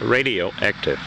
radioactive.